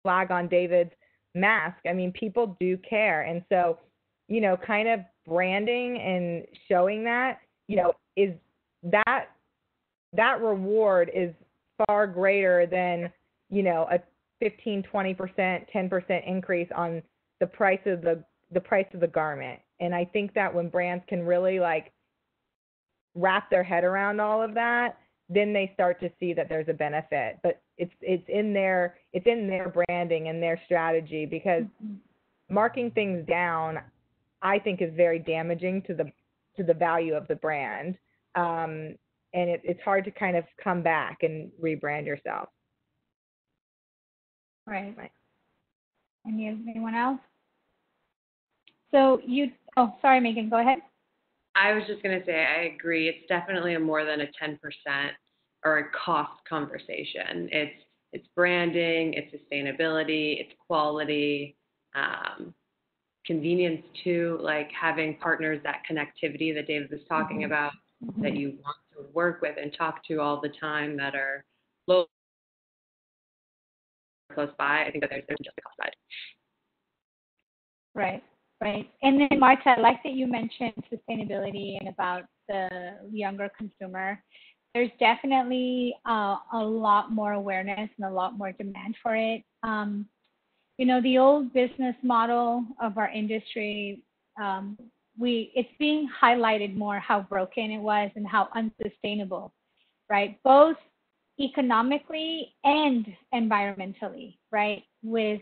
flag on David's mask, I mean, people do care. And so, you know, kind of branding and showing that, you know, is that that reward is far greater than you know a 15 20 percent 10 percent increase on the price of the the price of the garment and i think that when brands can really like wrap their head around all of that then they start to see that there's a benefit but it's it's in their it's in their branding and their strategy because mm-hmm. marking things down i think is very damaging to the to the value of the brand um, and it, it's hard to kind of come back and rebrand yourself. Right. right. Any anyone else? So you. Oh, sorry, Megan. Go ahead. I was just going to say I agree. It's definitely a more than a 10% or a cost conversation. It's it's branding, it's sustainability, it's quality, um, convenience too, like having partners that connectivity that David was talking mm-hmm. about mm-hmm. that you want to work with and talk to all the time that are low close by. I think that there's, there's just the cost side. Right, right. And then Marta, I like that you mentioned sustainability and about the younger consumer. There's definitely uh, a lot more awareness and a lot more demand for it. Um, you know, the old business model of our industry um, we it's being highlighted more how broken it was and how unsustainable, right? Both economically and environmentally, right? With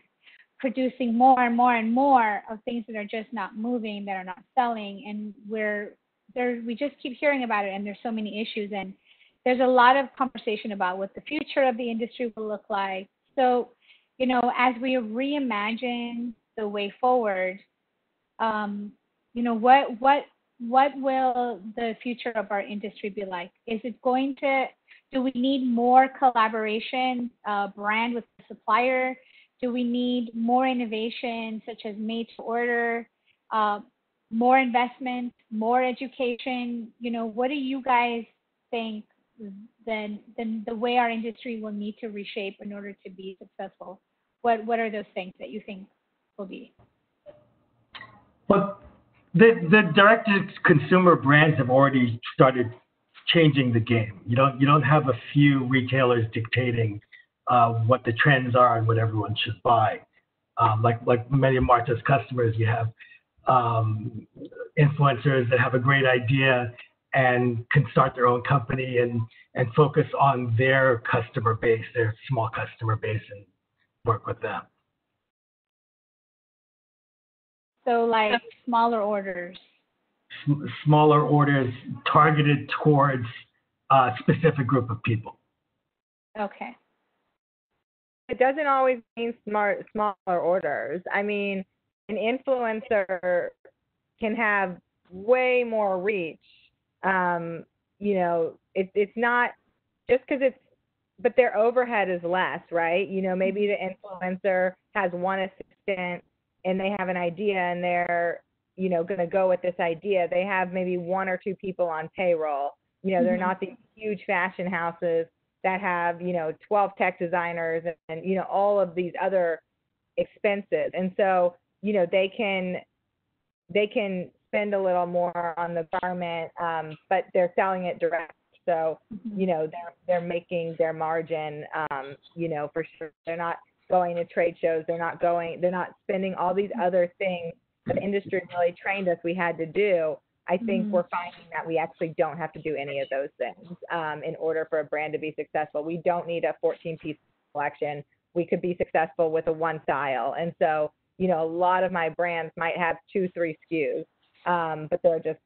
producing more and more and more of things that are just not moving, that are not selling, and we're there. We just keep hearing about it, and there's so many issues, and there's a lot of conversation about what the future of the industry will look like. So, you know, as we reimagine the way forward, um, you know what what what will the future of our industry be like? Is it going to do we need more collaboration uh, brand with the supplier? Do we need more innovation such as made to order uh, more investment more education? You know what do you guys think then then the way our industry will need to reshape in order to be successful what what are those things that you think will be well the the direct consumer brands have already started changing the game. You don't you don't have a few retailers dictating uh, what the trends are and what everyone should buy. Um, like like many of Marta's customers, you have um, influencers that have a great idea and can start their own company and and focus on their customer base, their small customer base, and work with them. So like smaller orders. smaller orders targeted towards a specific group of people. Okay. It doesn't always mean smart smaller orders. I mean, an influencer can have way more reach. Um, you know, it's it's not just because it's, but their overhead is less, right? You know, maybe the influencer has one assistant and they have an idea and they're, you know, going to go with this idea. They have maybe one or two people on payroll. You know, they're Mhm. not these huge fashion houses that have, you know, 12 tech designers and, and you know, all of these other expenses. And so, you know, they can they can spend a little more on the garment, um, but they're selling it direct. So, you know, they're they're making their margin, um, you know, for sure. They're not going to trade shows. They're not going. They're not spending all these other things that the industry really trained us we had to do. I think Mhm. we're finding that we actually don't have to do any of those things um, in order for a brand to be successful. We don't need a 14 piece collection. We could be successful with a one style. And so, you know, a lot of my brands might have two, three SKUs, um, but they're just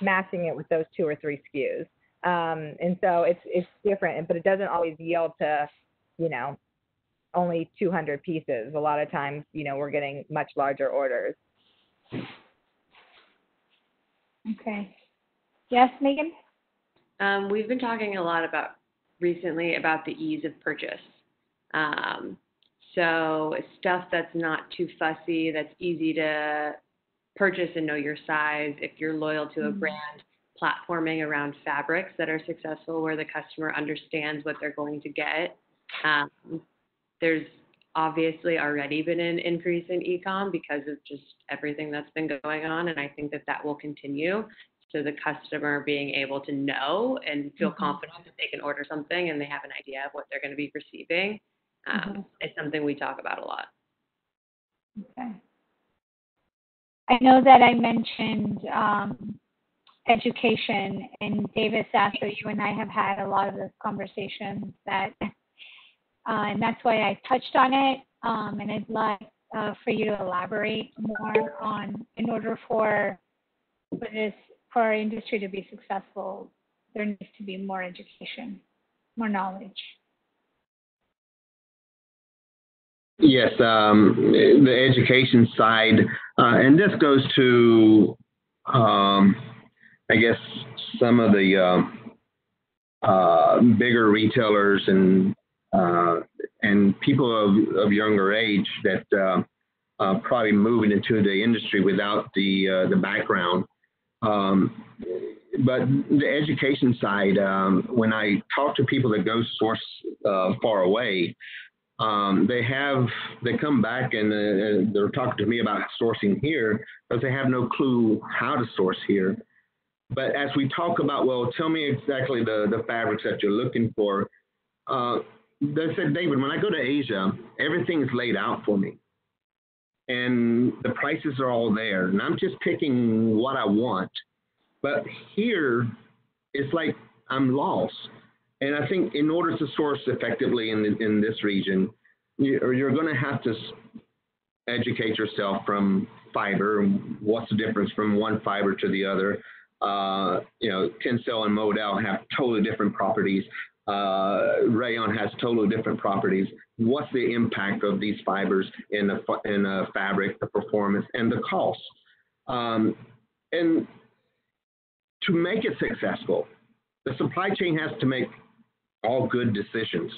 matching it with those two or three SKUs. Um, and so it's it's different, but it doesn't always yield to, you know, only 200 pieces. A lot of times, you know, we're getting much larger orders. Okay. Yes, Megan? Um, we've been talking a lot about recently about the ease of purchase. Um, so stuff that's not too fussy, that's easy to purchase and know your size. If you're loyal to a Mhm. brand, platforming around fabrics that are successful, where the customer understands what they're going to get. Um, there's obviously already been an increase in ecom because of just everything that's been going on, and I think that that will continue. So the customer being able to know and feel Mhm. confident that they can order something and they have an idea of what they're going to be receiving um, Mhm. is something we talk about a lot. Okay. I know that I mentioned um, education, and David Sasso, you and I have had a lot of those conversations that, uh, and that's why I touched on it. Um, and I'd like uh, for you to elaborate more on, in order for for this for our industry to be successful, there needs to be more education, more knowledge. Yes, um, the education side, uh, and this goes to, um, I guess, some of the um, uh, bigger retailers and uh, and people of, of younger age that uh, uh, probably moving into the industry without the uh, the background. Um, but the education side, um, when I talk to people that go source uh, far away, um, they have they come back and uh, they're talking to me about sourcing here because they have no clue how to source here. But as we talk about, well, tell me exactly the the fabrics that you're looking for. Uh, they said, David, when I go to Asia, everything is laid out for me, and the prices are all there, and I'm just picking what I want. But here, it's like I'm lost. And I think in order to source effectively in, in this region, you're, going to have to educate yourself from fiber. What's the difference from one fiber to the other? Uh, you know, Tencel and Modal have totally different properties. Uh, Rayon has totally different properties. What's the impact of these fibers in the in a fabric, the performance, and the cost? Um, and to make it successful, the supply chain has to make all good decisions.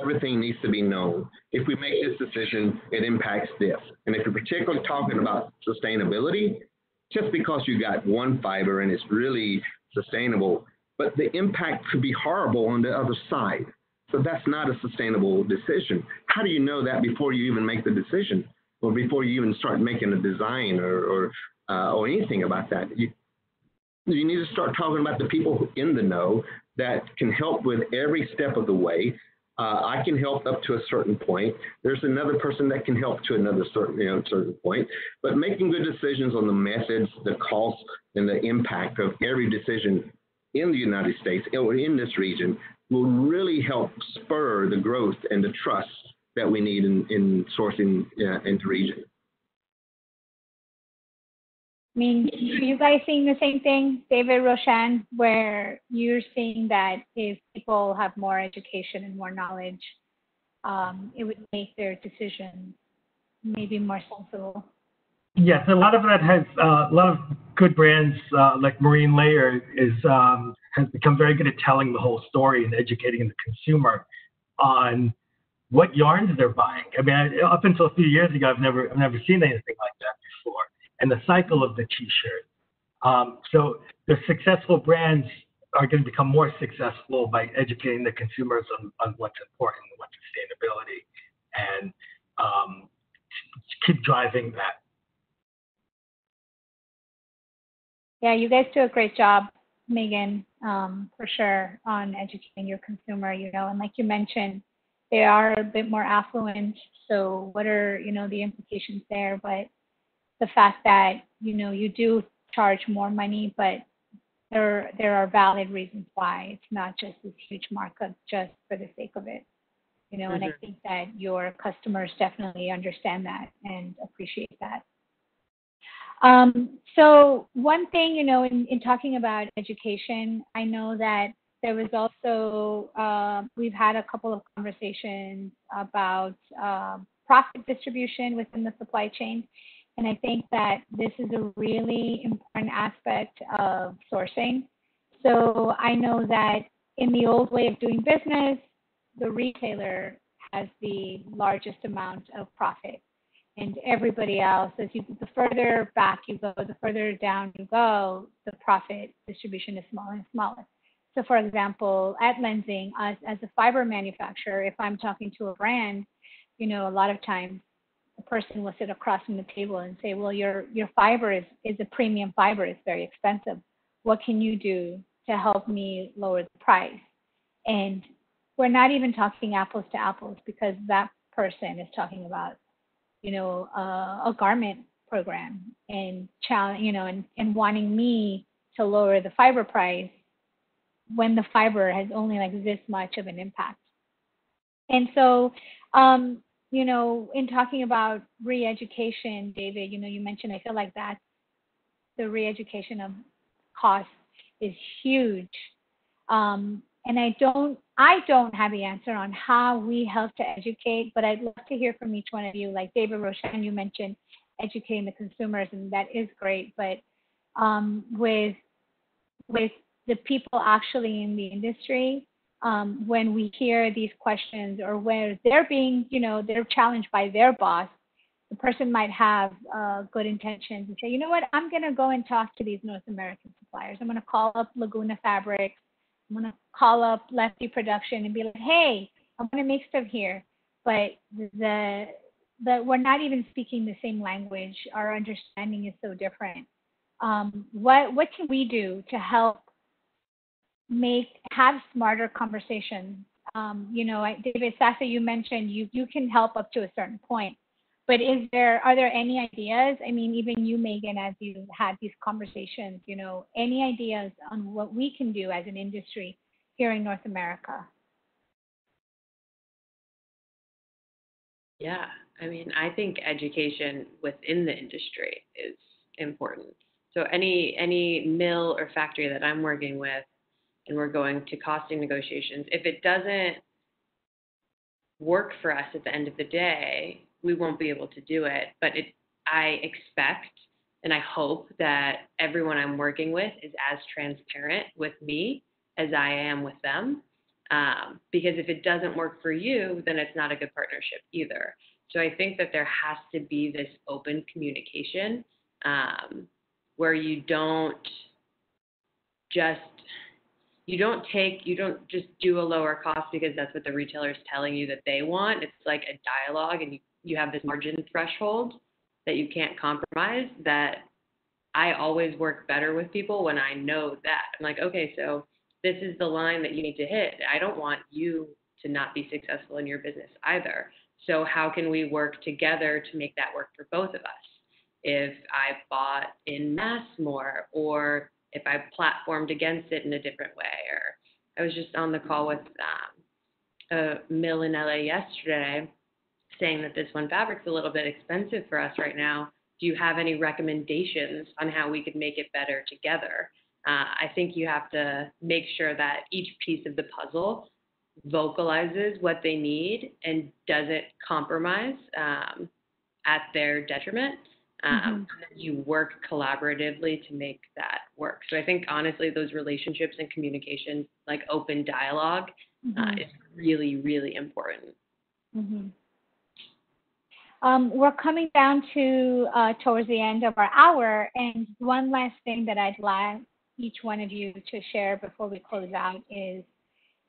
Everything needs to be known. If we make this decision, it impacts this. And if you're particularly talking about sustainability, just because you got one fiber and it's really sustainable, but the impact could be horrible on the other side. So that's not a sustainable decision. How do you know that before you even make the decision or before you even start making a design or, or, uh, or anything about that? You, you need to start talking about the people in the know that can help with every step of the way. Uh, I can help up to a certain point. There's another person that can help to another certain, you know, certain point. But making good decisions on the methods, the cost, and the impact of every decision in the United States or in this region will really help spur the growth and the trust that we need in, in sourcing uh, into region. I mean, are you guys seeing the same thing, David Roshan, where you're seeing that if people have more education and more knowledge, um, it would make their decision maybe more sensible? Yes, a lot of that has uh, a lot of good brands uh, like Marine Layer is um, has become very good at telling the whole story and educating the consumer on what yarns they're buying. I mean, I, up until a few years ago, I've never I've never seen anything like that before. And the cycle of the T-shirt. Um, so the successful brands are going to become more successful by educating the consumers on, on what's important, what's sustainability, and um, keep driving that. Yeah, you guys do a great job, Megan, um, for sure, on educating your consumer. You know, and like you mentioned, they are a bit more affluent. So, what are you know the implications there? But the fact that you know you do charge more money, but there there are valid reasons why it's not just this huge markup just for the sake of it you know mm-hmm. and i mm-hmm. think that your customers definitely understand that and appreciate that um, so one thing you know in, in talking about education i know that there was also uh, we've had a couple of conversations about uh, profit distribution within the supply chain and I think that this is a really important aspect of sourcing. So I know that in the old way of doing business, the retailer has the largest amount of profit. And everybody else, as you the further back you go, the further down you go, the profit distribution is smaller and smaller. So, for example, at Lenzing, us as a fiber manufacturer, if I'm talking to a brand, you know, a lot of times person will sit across from the table and say, well, your, your fiber is, is a premium fiber, it's very expensive. What can you do to help me lower the price? And we're not even talking apples to apples because that person is talking about, you know, a garment program and challenge, you know, and, and wanting me to lower the fiber price when the fiber has only like this much of an impact. And so um, you know, in talking about re-education, David, you know, you mentioned I feel like that the re-education of cost is huge. Um, and I don't I don't have the answer on how we help to educate, but I'd love to hear from each one of you. Like David Roshan, you mentioned educating the consumers, and that is great. But um, with with the people actually in the industry, um, when we hear these questions or where they're being, you know, they're challenged by their boss, the person might have uh, good intentions and say, you know what, I'm going to go and talk to these North American suppliers. I'm going to call up Laguna Fabrics. I'm going to call up Lefty Production and be like, hey, I want to make stuff here. But the the we're not even speaking the same language. Our understanding is so different. Um, what what can we do to help make have smarter conversations. Um, you know, David Sasso, you mentioned you you can help up to a certain point, but is there are there any ideas? I mean, even you, Megan, as you had these conversations, you know, any ideas on what we can do as an industry here in North America? Yeah, I mean, I think education within the industry is important. So any any mill or factory that I'm working with and we're going to costing negotiations, if it doesn't work for us at the end of the day, we won't be able to do it. But it, I expect and I hope that everyone I'm working with is as transparent with me as I am with them. Um, because if it doesn't work for you, then it's not a good partnership either. So I think that there has to be this open communication um, where you don't just you don't take you don't just do a lower cost because that's what the retailer is telling you that they want. It's like a dialogue and you, you have this margin threshold that you can't compromise that i always work better with people when i know that. I'm like okay so this is the line that you need to hit. I don't want you to not be successful in your business either. So how can we work together to make that work for both of us? If i bought in mass more or if I platformed against it in a different way. Or I was just on the call with um, a mill in LA yesterday saying that this one fabric's a little bit expensive for us right now. Do you have any recommendations on how we could make it better together? Uh, I think you have to make sure that each piece of the puzzle vocalizes what they need and doesn't compromise um, at their detriment. Um, Mhm. and then you work collaboratively to make that work. So I think honestly, those relationships and communication, like open dialogue, uh, Mhm. is really, really important. Mhm. Um, we're coming down to uh, towards the end of our hour, and one last thing that I'd like each one of you to share before we close out is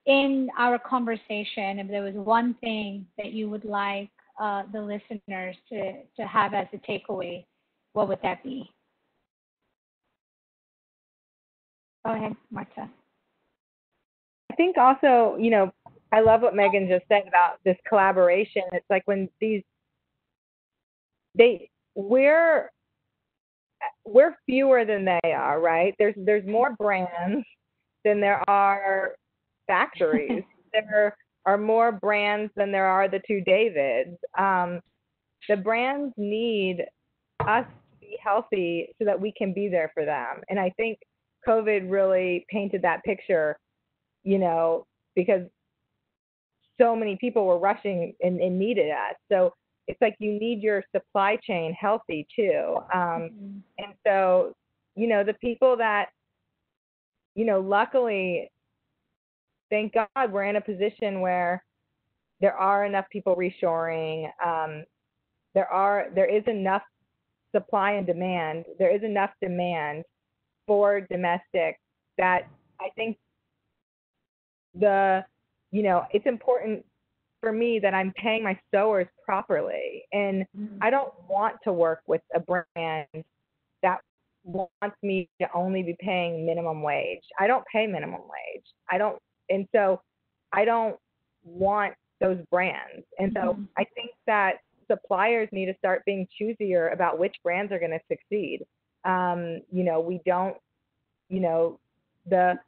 in our conversation, if there was one thing that you would like uh, the listeners to, to have as a takeaway, what would that be? Go ahead, Marta. I think also, you know, I love what Megan just said about this collaboration. It's like when these they we're we're fewer than they are, right? There's there's more brands than there are factories. there are more brands than there are the two Davids. Um, the brands need us to be healthy so that we can be there for them. And I think COVID really painted that picture, you know, because so many people were rushing and, and needed us. So it's like you need your supply chain healthy too. Um, Mhm. and so, you know, the people that, you know, luckily, thank God we're in a position where there are enough people reshoring. Um, there are there is enough supply and demand. There is enough demand for domestic that I think the you know it's important for me that I'm paying my sewers properly and Mhm. I don't want to work with a brand that wants me to only be paying minimum wage. I don't pay minimum wage. I don't, and so I don't want those brands. And so Mhm. I think that suppliers need to start being choosier about which brands are going to succeed. Um, you know, we don't, you know, the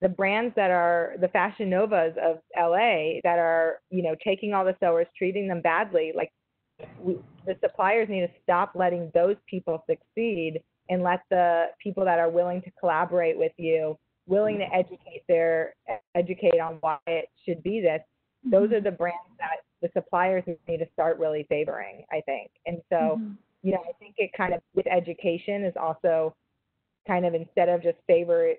the brands that are the fashion novas of LA that are, you know, taking all the sewers, treating them badly, like we, the suppliers need to stop letting those people succeed and let the people that are willing to collaborate with you, willing to educate their educate on why it should be this. Those Mhm. are the brands that the suppliers need to start really favoring, I think. And so, Mhm. you know, I think it kind of with education is also kind of instead of just favor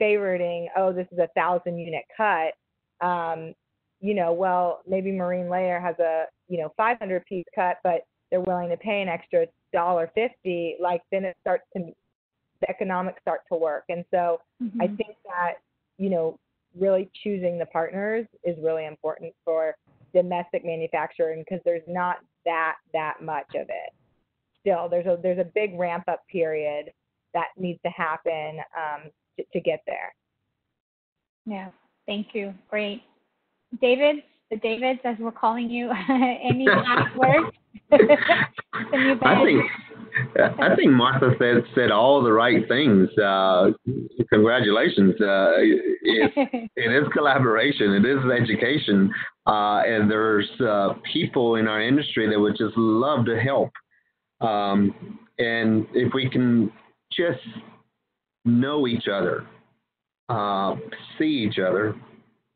favoriting, oh, this is a thousand unit cut, um, you know, well, maybe Marine Layer has a, you know, 500 piece cut, but they're willing to pay an extra dollar fifty. Like then it starts to, the economics start to work. And so I Mhm. think that, you know, really choosing the partners is really important for domestic manufacturing because there's not that that much of it. Still, there's a there's a big ramp up period that needs to happen um, to, to get there. Yeah, thank you. Great. David, the Davids, as we're calling you, any last words? I think I think Martha said said all the right things. Uh, congratulations. Uh, it, it is collaboration. It is education, uh, and there's uh, people in our industry that would just love to help. Um, and if we can just know each other, uh, see each other.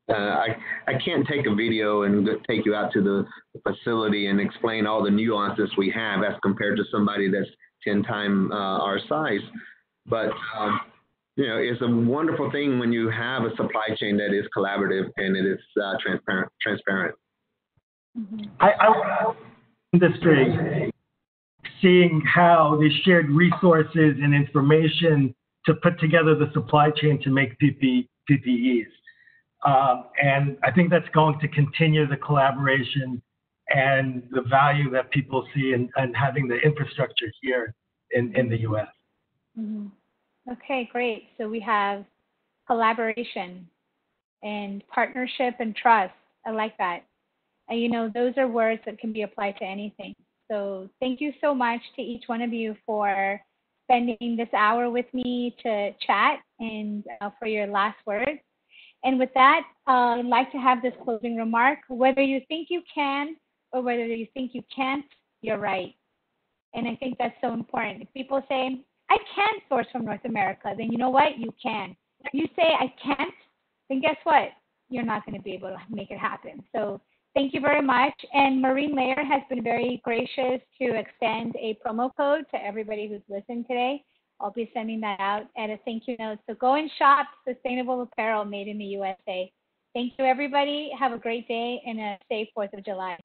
Uh, I I can't take a video and take you out to the facility and explain all the nuances we have as compared to somebody that's ten times uh, our size. But um, you know, it's a wonderful thing when you have a supply chain that is collaborative and it is uh, transparent. Transparent. I, I industry seeing how they shared resources and information to put together the supply chain to make PP, PPEs. Um, and I think that's going to continue the collaboration and the value that people see in, in having the infrastructure here in, in the U.S. Mhm. Okay, great. So we have collaboration and partnership and trust. I like that. And you know, those are words that can be applied to anything. So thank you so much to each one of you for spending this hour with me to chat and uh, for your last words. And with that, uh, I'd like to have this closing remark. Whether you think you can or whether you think you can't, you're right. And I think that's so important. If people say, I can source from North America, then you know what? You can. If you say I can't, then guess what? You're not going to be able to make it happen. So Thank you very much. And Marine Layer has been very gracious to extend a promo code to everybody who's listened today. I'll be sending that out at a thank you note. So go and shop sustainable apparel made in the USA. Thank you, everybody. Have a great day and a safe 4th of July.